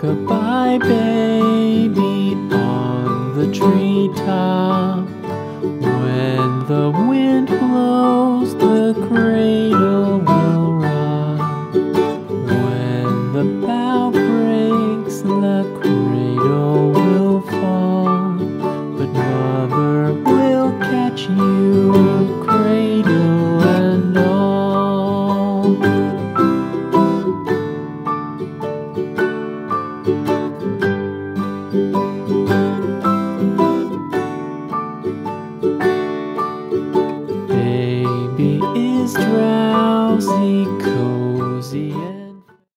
Goodbye, baby, on the treetop. When the wind blows, the cradle will rock. When the bough breaks, the cradle will fall. But mother will catch you. baby is drowsy.